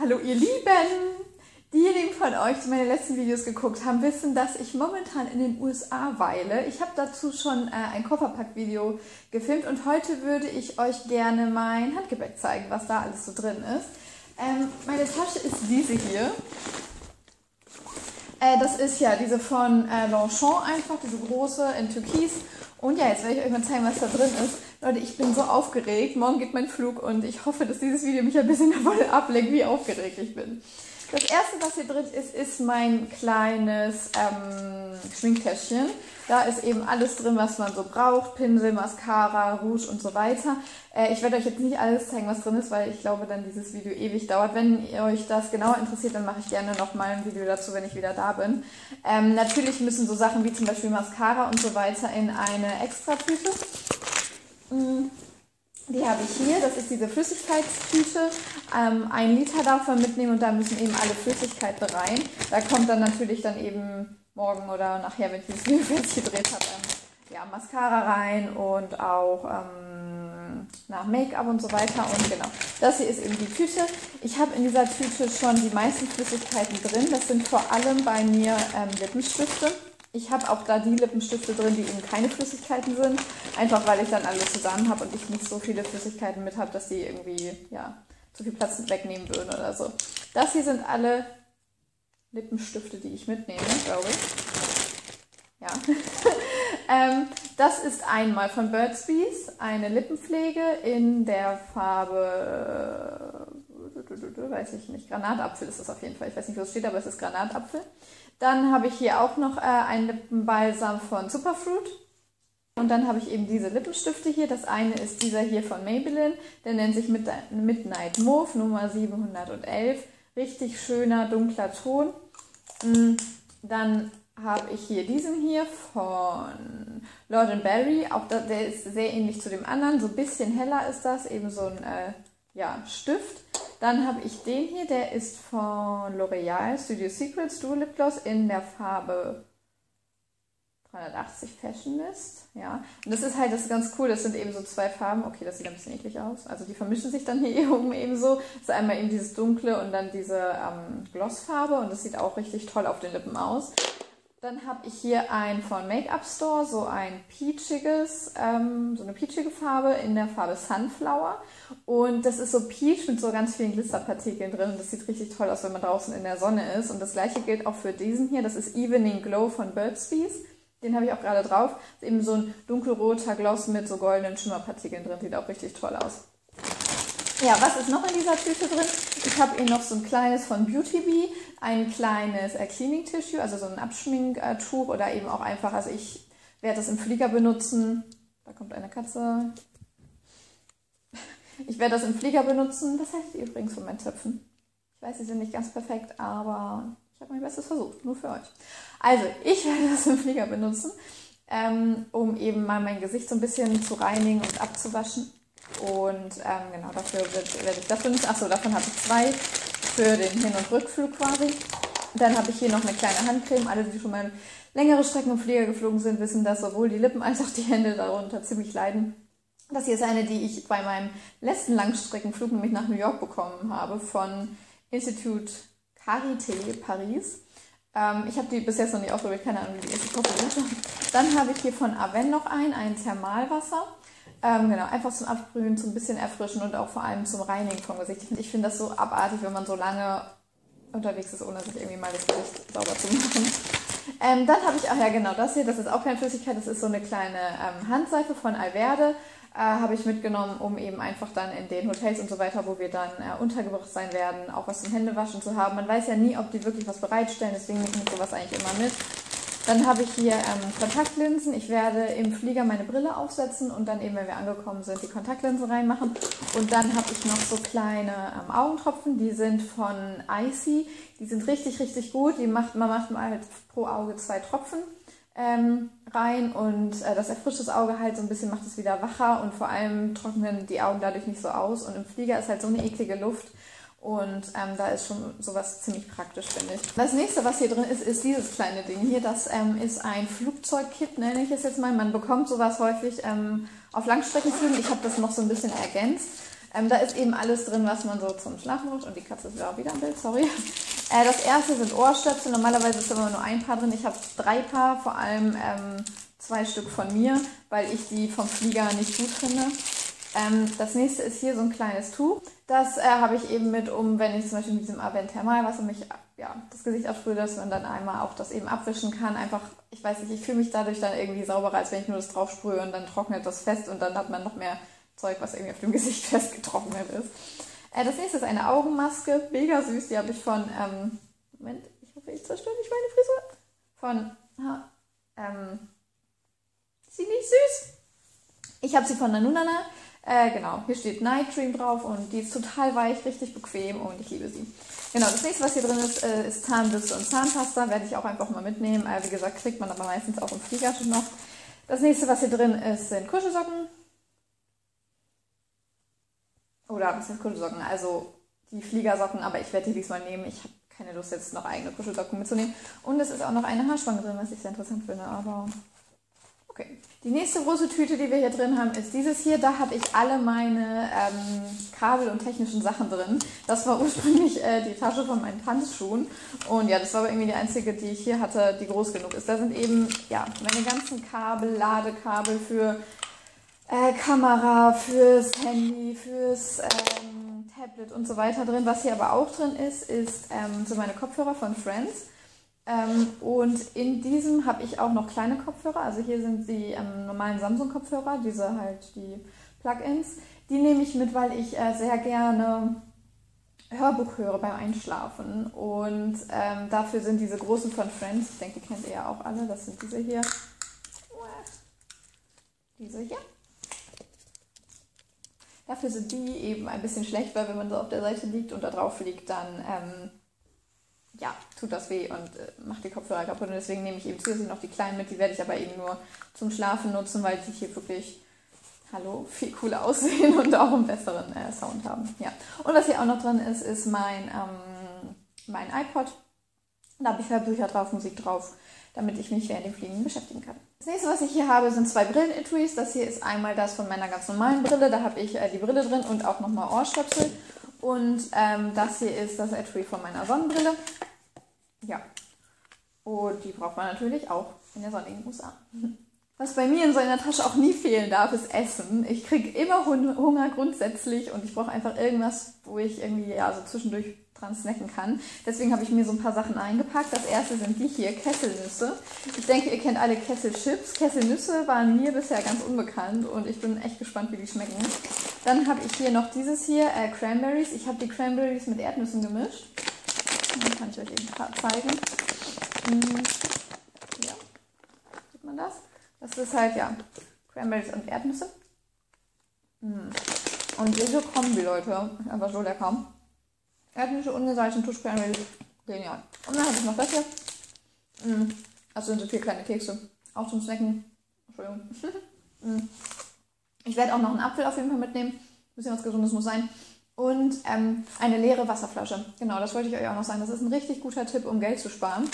Hallo ihr Lieben! Diejenigen von euch, die meine letzten Videos geguckt haben, wissen, dass ich momentan in den USA weile. Ich habe dazu schon äh, ein Kofferpack-Video gefilmt und heute würde ich euch gerne mein Handgepäck zeigen, was da alles so drin ist. Ähm, meine Tasche ist diese hier. Äh, das ist ja diese von äh, Longchamp einfach, diese große in Türkis. Und ja, jetzt werde ich euch mal zeigen, was da drin ist. Leute, ich bin so aufgeregt. Morgen geht mein Flug und ich hoffe, dass dieses Video mich ein bisschen davon ablenkt, wie aufgeregt ich bin. Das erste, was hier drin ist, ist mein kleines ähm, Schminktäschchen. Da ist eben alles drin, was man so braucht. Pinsel, Mascara, Rouge und so weiter. Äh, ich werde euch jetzt nicht alles zeigen, was drin ist, weil ich glaube, dann dieses Video ewig dauert. Wenn euch das genauer interessiert, dann mache ich gerne nochmal ein Video dazu, wenn ich wieder da bin. Ähm, natürlich müssen so Sachen wie zum Beispiel Mascara und so weiter in eine Extra-Tüte. Mm. Die habe ich hier, das ist diese Flüssigkeitstüte. Ähm, ein Liter darf man mitnehmen und da müssen eben alle Flüssigkeiten rein. Da kommt dann natürlich dann eben morgen oder nachher, wenn ich das Video fertig gedreht habe, ähm, ja, Mascara rein und auch ähm, nach Make-up und so weiter. Und genau, das hier ist eben die Tüte. Ich habe in dieser Tüte schon die meisten Flüssigkeiten drin. Das sind vor allem bei mir ähm, Lippenstifte. Ich habe auch da die Lippenstifte drin, die eben keine Flüssigkeiten sind. Einfach weil ich dann alles zusammen habe und ich nicht so viele Flüssigkeiten mit habe, dass die irgendwie ja, zu viel Platz wegnehmen würden oder so. Das hier sind alle Lippenstifte, die ich mitnehme, glaube ich. Ja. ähm, das ist einmal von Burt's Bees eine Lippenpflege in der Farbe, weiß ich nicht, Granatapfel ist das auf jeden Fall. Ich weiß nicht, wo es steht, aber es ist Granatapfel. Dann habe ich hier auch noch äh, einen Lippenbalsam von Superfruit. Und dann habe ich eben diese Lippenstifte hier. Das eine ist dieser hier von Maybelline. Der nennt sich Midnight Mauve Nummer 711. Richtig schöner, dunkler Ton. Mm, dann habe ich hier diesen hier von Lord Berry. Auch der ist sehr ähnlich zu dem anderen. So ein bisschen heller ist das. Eben so ein äh, ja, Stift. Dann habe ich den hier, der ist von L'Oreal Studio Secrets Dual Lip Gloss in der Farbe 380 Fashionist. Ja, und das ist halt, das ist ganz cool, das sind eben so zwei Farben. Okay, das sieht ein bisschen eklig aus. Also die vermischen sich dann hier oben eben so. Das ist einmal eben dieses dunkle und dann diese ähm, Glossfarbe und das sieht auch richtig toll auf den Lippen aus. Dann habe ich hier ein von Make-up Store, so ein peachiges, ähm, so eine peachige Farbe in der Farbe Sunflower. Und das ist so peach mit so ganz vielen Glitzerpartikeln drin. Und das sieht richtig toll aus, wenn man draußen in der Sonne ist. Und das gleiche gilt auch für diesen hier. Das ist Evening Glow von Birds Bees. Den habe ich auch gerade drauf. Ist eben so ein dunkelroter Gloss mit so goldenen Schimmerpartikeln drin. Sieht auch richtig toll aus. Ja, was ist noch in dieser Tüte drin? Ich habe hier noch so ein kleines von Beauty Bee, ein kleines äh, Cleaning Tissue, also so ein Abschminktuch oder eben auch einfach, also ich werde das im Flieger benutzen. Da kommt eine Katze. Ich werde das im Flieger benutzen. Was heißt ihr übrigens von meinen Töpfen? Ich weiß, sie sind nicht ganz perfekt, aber ich habe mein Bestes versucht, nur für euch. Also, ich werde das im Flieger benutzen, ähm, um eben mal mein Gesicht so ein bisschen zu reinigen und abzuwaschen. Und ähm, genau, dafür werde ich das benutzen. Achso, davon habe ich zwei für den Hin- und Rückflug quasi. Dann habe ich hier noch eine kleine Handcreme. Alle, die schon mal längere Strecken im Flieger geflogen sind, wissen, dass sowohl die Lippen als auch die Hände darunter ziemlich leiden. Das hier ist eine, die ich bei meinem letzten Langstreckenflug, nämlich nach New York, bekommen habe von Institut Carité Paris. Ähm, ich habe die bis jetzt noch nicht ausprobiert, keine Ahnung, wie die ist. Ich hoffe. Dann habe ich hier von Aven noch ein, ein Thermalwasser. Ähm, genau, einfach zum Absprühen, zum bisschen erfrischen und auch vor allem zum Reinigen vom Gesicht. Ich finde das so abartig, wenn man so lange unterwegs ist, ohne sich irgendwie mal das Gesicht sauber zu machen. Ähm, dann habe ich, ach ja genau, das hier, das ist auch keine Flüssigkeit, das ist so eine kleine ähm, Handseife von Alverde. Äh, habe ich mitgenommen, um eben einfach dann in den Hotels und so weiter, wo wir dann äh, untergebracht sein werden, auch was zum Händewaschen zu haben. Man weiß ja nie, ob die wirklich was bereitstellen, deswegen nehme ich sowas eigentlich immer mit. Dann habe ich hier ähm, Kontaktlinsen. Ich werde im Flieger meine Brille aufsetzen und dann eben, wenn wir angekommen sind, die Kontaktlinsen reinmachen. Und dann habe ich noch so kleine ähm, Augentropfen, die sind von Icy. Die sind richtig, richtig gut. Die macht, man macht mal halt pro Auge zwei Tropfen ähm, rein und äh, das erfrischt das Auge halt so ein bisschen, macht es wieder wacher und vor allem trocknen die Augen dadurch nicht so aus. Und im Flieger ist halt so eine eklige Luft und ähm, da ist schon sowas ziemlich praktisch, finde ich. Das nächste, was hier drin ist, ist dieses kleine Ding hier. Das ähm, ist ein Flugzeugkit, nenne ich es jetzt mal. Man bekommt sowas häufig ähm, auf Langstreckenflügen. Ich habe das noch so ein bisschen ergänzt. Ähm, da ist eben alles drin, was man so zum Schlafen braucht. Und die Katze ist auch wieder im Bild, sorry. Äh, das erste sind Ohrstöpsel. Normalerweise ist immer nur ein Paar drin. Ich habe drei Paar, vor allem ähm, zwei Stück von mir, weil ich die vom Flieger nicht gut finde. Ähm, das nächste ist hier so ein kleines Tuch. Das äh, habe ich eben mit, um, wenn ich zum Beispiel mit diesem Avent Thermalwasser mich ja, das Gesicht absprühe, dass man dann einmal auch das eben abwischen kann. Einfach, ich weiß nicht, ich fühle mich dadurch dann irgendwie sauberer, als wenn ich nur das drauf sprühe und dann trocknet das fest und dann hat man noch mehr Zeug, was irgendwie auf dem Gesicht festgetrocknet ist. Äh, das nächste ist eine Augenmaske, mega süß. Die habe ich von, ähm, Moment, ich hoffe, ich zerstöre nicht meine Frisur. Von, ähm, ist sie nicht süß? Ich habe sie von Nanunana. Äh, genau, hier steht Night Dream drauf und die ist total weich, richtig bequem und ich liebe sie. Genau, das nächste, was hier drin ist, äh, ist Zahnbürste und Zahnpasta. Werde ich auch einfach mal mitnehmen. Äh, wie gesagt, kriegt man aber meistens auch im Flieger schon noch. Das nächste, was hier drin ist, sind Kuschelsocken. Oder was heißt Kuschelsocken? Also die Fliegersocken, aber ich werde die diesmal nehmen. Ich habe keine Lust, jetzt noch eigene Kuschelsocken mitzunehmen. Und es ist auch noch eine Haarspange drin, was ich sehr interessant finde. Aber Okay. Die nächste große Tüte, die wir hier drin haben, ist dieses hier. Da habe ich alle meine ähm, Kabel und technischen Sachen drin. Das war ursprünglich äh, die Tasche von meinen Tanzschuhen. Und ja, das war aber irgendwie die einzige, die ich hier hatte, die groß genug ist. Da sind eben ja meine ganzen Kabel, Ladekabel für äh, Kamera, fürs Handy, fürs ähm, Tablet und so weiter drin. Was hier aber auch drin ist, ist ähm, so meine Kopfhörer von Friends. Ähm, und in diesem habe ich auch noch kleine Kopfhörer. Also hier sind die ähm, normalen Samsung-Kopfhörer, diese halt die Plugins. Die nehme ich mit, weil ich äh, sehr gerne Hörbuch höre beim Einschlafen. Und ähm, dafür sind diese großen von Friends, ich denke, die kennt ihr ja auch alle, das sind diese hier. Diese hier. Dafür sind die eben ein bisschen schlecht, weil wenn man so auf der Seite liegt und da drauf liegt, dann ähm, ja, tut das weh und äh, macht die Kopfhörer kaputt. Und deswegen nehme ich eben zusätzlich noch die kleinen mit. Die werde ich aber eben nur zum Schlafen nutzen, weil die hier wirklich, hallo, viel cooler aussehen und auch einen besseren äh, Sound haben. Ja. Und was hier auch noch drin ist, ist mein, ähm, mein iPod. Da habe ich Hörbücher drauf, Musik drauf, damit ich mich während dem Fliegen beschäftigen kann. Das nächste, was ich hier habe, sind zwei Brillen-Etuis. Das hier ist einmal das von meiner ganz normalen Brille. Da habe ich äh, die Brille drin und auch nochmal Ohrstöpsel. Und ähm, das hier ist das Etui von meiner Sonnenbrille. Ja. Und die braucht man natürlich auch in der sonnigen USA. Was bei mir in so einer Tasche auch nie fehlen darf, ist Essen. Ich kriege immer Hunger grundsätzlich und ich brauche einfach irgendwas, wo ich irgendwie ja, so zwischendurch dran snacken kann. Deswegen habe ich mir so ein paar Sachen eingepackt. Das erste sind die hier, Kesselnüsse. Ich denke, ihr kennt alle Kesselchips. Kesselnüsse waren mir bisher ganz unbekannt und ich bin echt gespannt, wie die schmecken. Dann habe ich hier noch dieses hier, äh, Cranberries. Ich habe die Cranberries mit Erdnüssen gemischt. Dann kann ich euch eben zeigen. Hm. Ja, sieht man das? Das ist halt, ja, Cranberries und Erdnüsse. Hm. Und diese Kombi, Leute, einfach so lecker. Erdnüsse, ungesalzen, Tusch Cranberries, genial. Und dann habe ich noch das hier. Hm. Das sind so vier kleine Kekse. Auch zum Snacken. Entschuldigung. hm. Ich werde auch noch einen Apfel auf jeden Fall mitnehmen. Ein bisschen was Gesundes muss sein und ähm, eine leere Wasserflasche. Genau, das wollte ich euch auch noch sagen. Das ist ein richtig guter Tipp, um Geld zu sparen.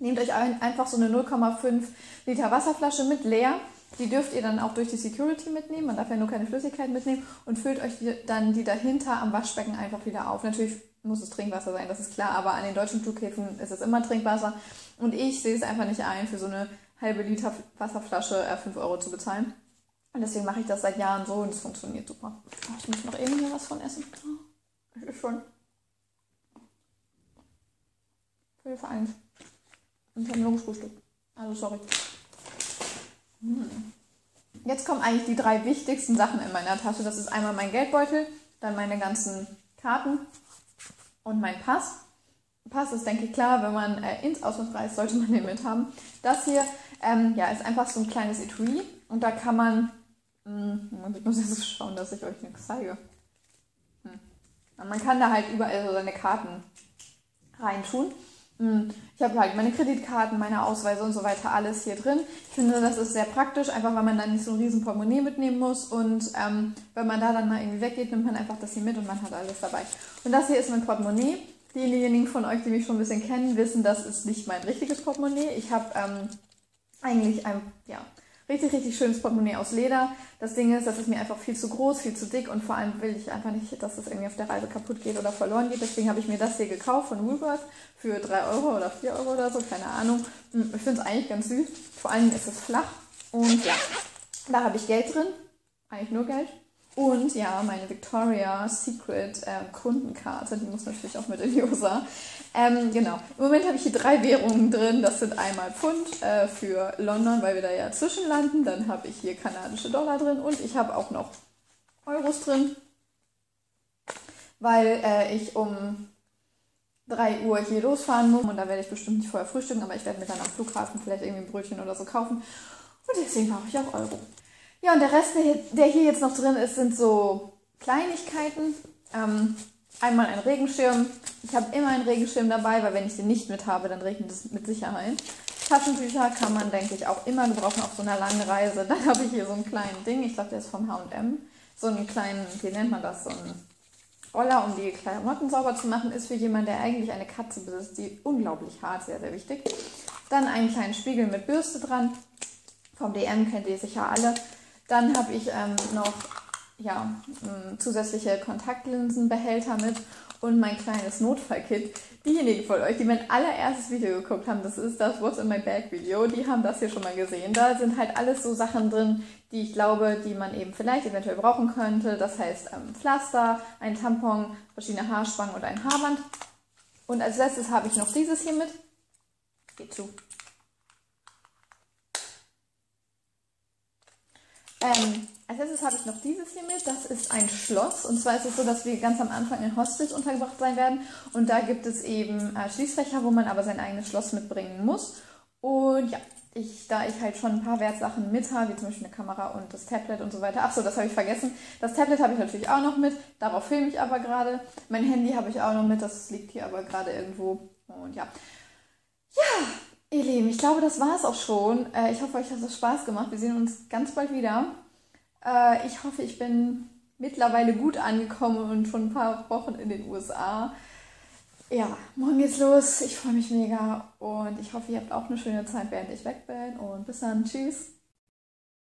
Nehmt euch ein, einfach so eine 0,5 Liter Wasserflasche mit leer. Die dürft ihr dann auch durch die Security mitnehmen. Man darf ja nur keine Flüssigkeit mitnehmen und füllt euch die, dann die dahinter am Waschbecken einfach wieder auf. Natürlich muss es Trinkwasser sein, das ist klar, aber an den deutschen Flughäfen ist es immer Trinkwasser. Und ich sehe es einfach nicht ein, für so eine halbe Liter Wasserflasche äh, 5 Euro zu bezahlen. Und deswegen mache ich das seit Jahren so und es funktioniert super. Oh, ich muss noch eben hier was von essen. Oh, ist schon. Hilfe 1. Und ich habe ein Frühstück. Also sorry. Hm. Jetzt kommen eigentlich die drei wichtigsten Sachen in meiner Tasche. Das ist einmal mein Geldbeutel, dann meine ganzen Karten und mein Pass. Pass ist, denke ich, klar, wenn man äh, ins Ausland reist, sollte man den mit haben. Das hier ähm, ja, ist einfach so ein kleines Etui und da kann man hm, ich muss jetzt schauen, dass ich euch nichts zeige. Hm. Man kann da halt überall so seine Karten reintun. Hm. Ich habe halt meine Kreditkarten, meine Ausweise und so weiter, alles hier drin. Ich finde, das ist sehr praktisch, einfach weil man dann nicht so ein riesen Portemonnaie mitnehmen muss. Und ähm, wenn man da dann mal irgendwie weggeht, nimmt man einfach das hier mit und man hat alles dabei. Und das hier ist mein Portemonnaie. Diejenigen von euch, die mich schon ein bisschen kennen, wissen, das ist nicht mein richtiges Portemonnaie. Ich habe ähm, eigentlich ein, ja, Richtig, richtig schönes Portemonnaie aus Leder. Das Ding ist, das ist mir einfach viel zu groß, viel zu dick und vor allem will ich einfach nicht, dass das irgendwie auf der Reise kaputt geht oder verloren geht. Deswegen habe ich mir das hier gekauft von Woolworth für 3 Euro oder 4 Euro oder so, keine Ahnung. Hm, ich finde es eigentlich ganz süß. Vor allem ist es flach und ja, da habe ich Geld drin. Eigentlich nur Geld. Und ja, meine Victoria's Secret äh, Kundenkarte, die muss natürlich auch mit in die USA. Ähm, genau. Im Moment habe ich hier drei Währungen drin. Das sind einmal Pfund äh, für London, weil wir da ja zwischenlanden. Dann habe ich hier kanadische Dollar drin und ich habe auch noch Euros drin, weil äh, ich um 3 Uhr hier losfahren muss. Und da werde ich bestimmt nicht vorher frühstücken, aber ich werde mir dann am Flughafen vielleicht irgendwie ein Brötchen oder so kaufen. Und deswegen brauche ich auch Euro. Ja, und der Rest, der hier jetzt noch drin ist, sind so Kleinigkeiten. Ähm, einmal ein Regenschirm. Ich habe immer einen Regenschirm dabei, weil wenn ich den nicht mit habe, dann regnet es mit Sicherheit. Taschentücher kann man, denke ich, auch immer gebrauchen auf so einer langen Reise. Dann habe ich hier so ein kleines Ding, ich glaube, der ist vom H&M. So einen kleinen, wie nennt man das, so einen Roller, um die Klamotten sauber zu machen, ist für jemanden, der eigentlich eine Katze besitzt, die unglaublich hart, sehr, sehr wichtig. Dann einen kleinen Spiegel mit Bürste dran. Vom DM kennt ihr sicher alle. Dann habe ich ähm, noch ja, zusätzliche Kontaktlinsenbehälter mit und mein kleines Notfallkit. Diejenigen von euch, die mein allererstes Video geguckt haben, das ist das What's in my Bag Video, die haben das hier schon mal gesehen. Da sind halt alles so Sachen drin, die ich glaube, die man eben vielleicht eventuell brauchen könnte. Das heißt ähm, Pflaster, ein Tampon, verschiedene Haarspangen und ein Haarband. Und als letztes habe ich noch dieses hier mit. Geht zu. Ähm, als erstes habe ich noch dieses hier mit. Das ist ein Schloss. Und zwar ist es so, dass wir ganz am Anfang in Hostels untergebracht sein werden. Und da gibt es eben äh, Schließfächer, wo man aber sein eigenes Schloss mitbringen muss. Und ja, ich, da ich halt schon ein paar Wertsachen mit habe, wie zum Beispiel eine Kamera und das Tablet und so weiter. Achso, das habe ich vergessen. Das Tablet habe ich natürlich auch noch mit. Darauf filme ich aber gerade. Mein Handy habe ich auch noch mit. Das liegt hier aber gerade irgendwo. Und ja. Ja, Ihr Lieben, ich glaube, das war es auch schon. Äh, ich hoffe, euch hat es Spaß gemacht. Wir sehen uns ganz bald wieder. Äh, ich hoffe, ich bin mittlerweile gut angekommen und schon ein paar Wochen in den USA. Ja, morgen geht's los. Ich freue mich mega und ich hoffe, ihr habt auch eine schöne Zeit, während ich weg bin. Und bis dann. Tschüss.